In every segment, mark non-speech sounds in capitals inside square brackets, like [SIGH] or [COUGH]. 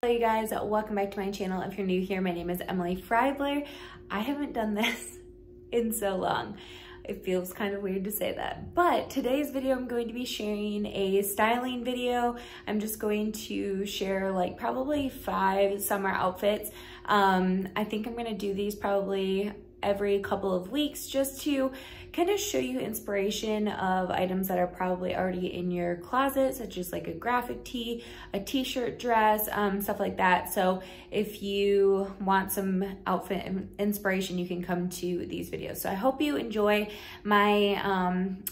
Hello you guys, welcome back to my channel. If you're new here, my name is Emily Freybler. I haven't done [LAUGHS] this in so long. It feels kind of weird to say that, but today's video I'm going to be sharing a styling video. I'm just going to share like probably five summer outfits. Um, I think I'm gonna do these probably every couple of weeks just to kind of show you inspiration of items that are probably already in your closet, such as like a graphic tee, a t-shirt dress, um, stuff like that. So if you want some outfit inspiration, you can come to these videos. So I hope you enjoy. My um,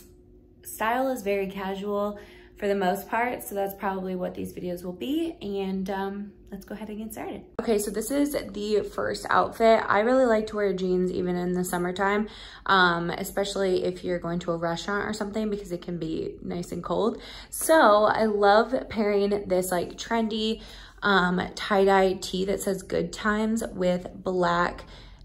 style is very casual for the most part. So that's probably what these videos will be. And um, let's go ahead and get started. Okay, so this is the first outfit. I really like to wear jeans even in the summertime, um, especially if you're going to a restaurant or something because it can be nice and cold. So I love pairing this like trendy um, tie-dye tee that says good times with black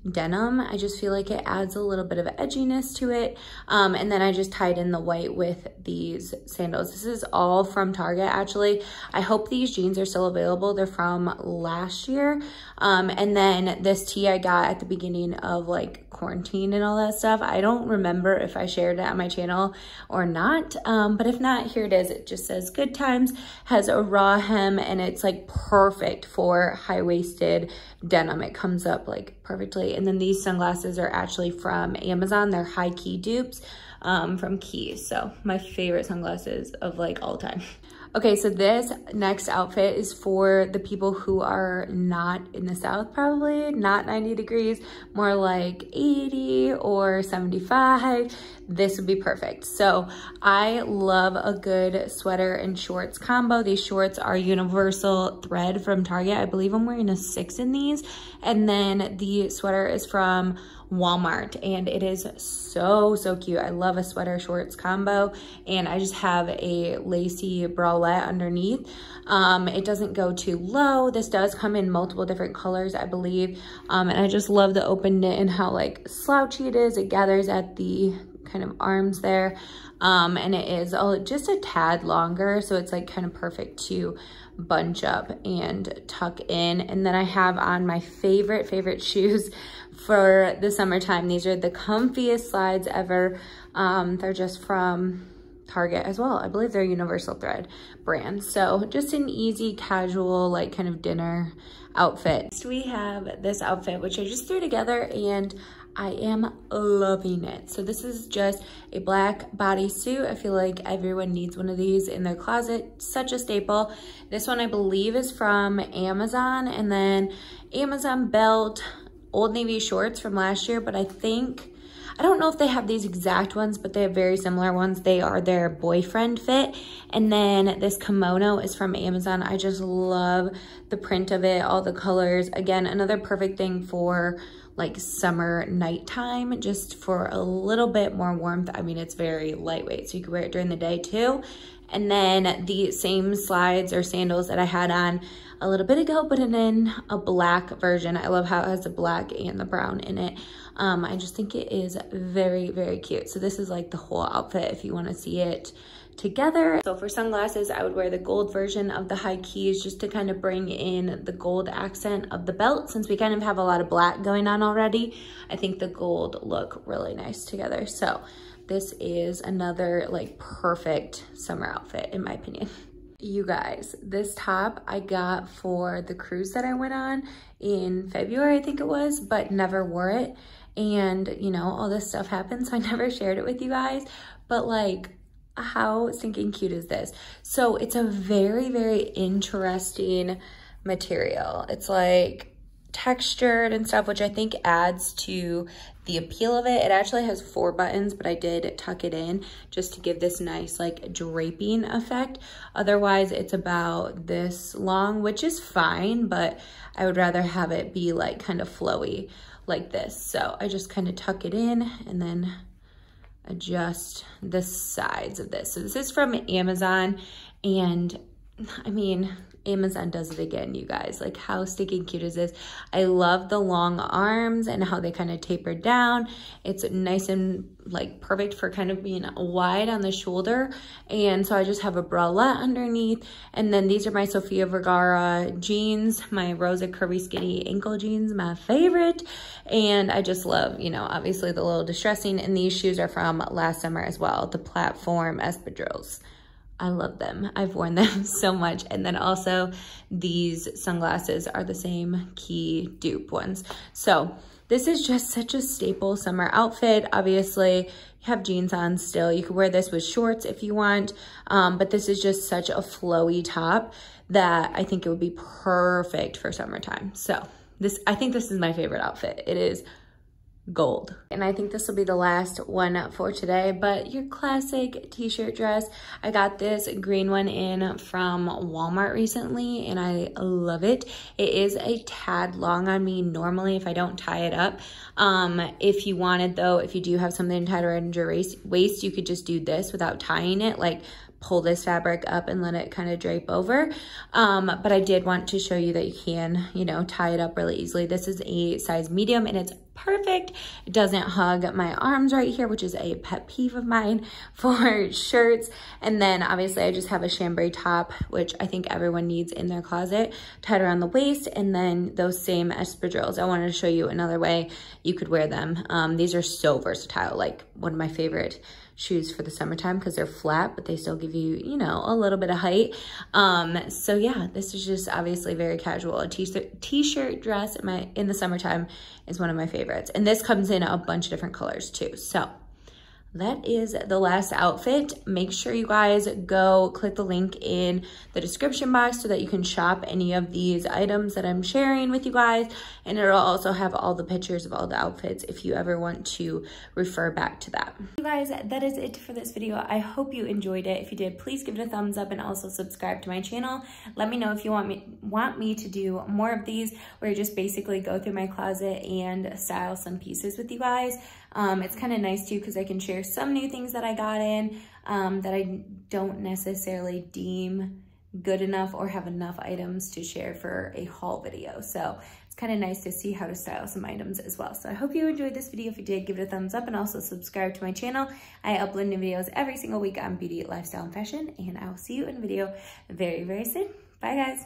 denim. I just feel like it adds a little bit of edginess to it. Um, and then I just tied in the white with these sandals. This is all from Target actually. I hope these jeans are still available. They're from last year. Um, and then this tee I got at the beginning of like quarantine and all that stuff. I don't remember if I shared it on my channel or not. Um, but if not, here it is. It just says good times, has a raw hem and it's like perfect for high-waisted denim. It comes up like perfectly. And then these sunglasses are actually from Amazon. They're high key dupes um, from Quay's. So my favorite sunglasses of like all time. Okay, so this next outfit is for the people who are not in the South probably, not 90 degrees, more like 80 or 75. This would be perfect. So I love a good sweater and shorts combo. These shorts are universal thread from Target. I believe I'm wearing a six in these. And then the sweater is from Walmart and it is so, so cute. I love a sweater shorts combo and I just have a lacy bralette underneath. Um, it doesn't go too low. This does come in multiple different colors, I believe. Um, and I just love the open knit and how like slouchy it is. It gathers at the kind of arms there. Um, and it is just a tad longer. So it's like kind of perfect to bunch up and tuck in. And then I have on my favorite, favorite shoes [LAUGHS] for the summertime. These are the comfiest slides ever. Um, they're just from Target as well. I believe they're Universal Thread brand. So just an easy, casual, like kind of dinner outfit. Next we have this outfit, which I just threw together and I am loving it. So this is just a black bodysuit. I feel like everyone needs one of these in their closet. Such a staple. This one I believe is from Amazon and then Amazon belt, Old Navy shorts from last year, but I think I don't know if they have these exact ones, but they have very similar ones. They are their boyfriend fit. And then this kimono is from Amazon. I just love the print of it, all the colors. Again, another perfect thing for like summer nighttime, just for a little bit more warmth. I mean, it's very lightweight, so you can wear it during the day too. And then the same slides or sandals that I had on a little bit ago, but in a black version. I love how it has the black and the brown in it. Um, I just think it is very, very cute. So this is like the whole outfit if you wanna see it together. So for sunglasses, I would wear the gold version of the high keys just to kind of bring in the gold accent of the belt. Since we kind of have a lot of black going on already, I think the gold look really nice together. So this is another like perfect summer outfit in my opinion. [LAUGHS] You guys, this top I got for the cruise that I went on in February, I think it was, but never wore it. And, you know, all this stuff happened, [LAUGHS] so I never shared it with you guys. But, like, how stinking cute is this? So, it's a very, very interesting material. It's, like, textured and stuff, which I think adds to the appeal of it. It actually has four buttons, but I did tuck it in just to give this nice like draping effect. Otherwise, it's about this long, which is fine, but I would rather have it be like kind of flowy like this. So I just kind of tuck it in and then adjust the sides of this. So this is from Amazon and I mean, Amazon does it again, you guys. Like how stinking cute is this? I love the long arms and how they kind of taper down. It's nice and like perfect for kind of being wide on the shoulder. And so I just have a bralette underneath. And then these are my Sofia Vergara jeans, my Rosa Curvy Skinny ankle jeans, my favorite. And I just love, you know, obviously the little distressing. And these shoes are from last summer as well, the platform espadrilles. I love them. I've worn them [LAUGHS] so much. And then also these sunglasses are the same key dupe ones. So this is just such a staple summer outfit. Obviously, you have jeans on still. You could wear this with shorts if you want. Um, but this is just such a flowy top that I think it would be perfect for summertime. So this, I think this is my favorite outfit. It is gold. And I think this will be the last one for today, but your classic t-shirt dress. I got this green one in from Walmart recently and I love it. It is a tad long on me normally if I don't tie it up. Um, if you wanted though, if you do have something tied around your waist, you could just do this without tying it, like pull this fabric up and let it kind of drape over. Um, but I did want to show you that you can, you know, tie it up really easily. This is a size medium and it's perfect. It doesn't hug my arms right here, which is a pet peeve of mine [LAUGHS] for shirts. And then obviously I just have a chambray top, which I think everyone needs in their closet, tied around the waist. And then those same espadrilles. I wanted to show you another way you could wear them. Um, these are so versatile, like one of my favorite shoes for the summertime because they're flat, but they still give you, you know, a little bit of height. Um, so yeah, this is just obviously very casual. A t-shirt dress in, my, in the summertime is one of my favorites. And this comes in a bunch of different colors too. So that is the last outfit. Make sure you guys go click the link in the description box so that you can shop any of these items that I'm sharing with you guys. And it'll also have all the pictures of all the outfits if you ever want to refer back to that. You guys, that is it for this video. I hope you enjoyed it. If you did, please give it a thumbs up and also subscribe to my channel. Let me know if you want me want me to do more of these where you just basically go through my closet and style some pieces with you guys. Um, it's kind of nice too because I can share some new things that I got in um, that I don't necessarily deem good enough or have enough items to share for a haul video. So it's kind of nice to see how to style some items as well. So I hope you enjoyed this video. If you did, give it a thumbs up and also subscribe to my channel. I upload new videos every single week on beauty, lifestyle, and fashion. And I will see you in a video very, very soon. Bye, guys.